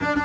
Thank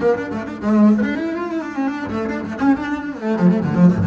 Thank you.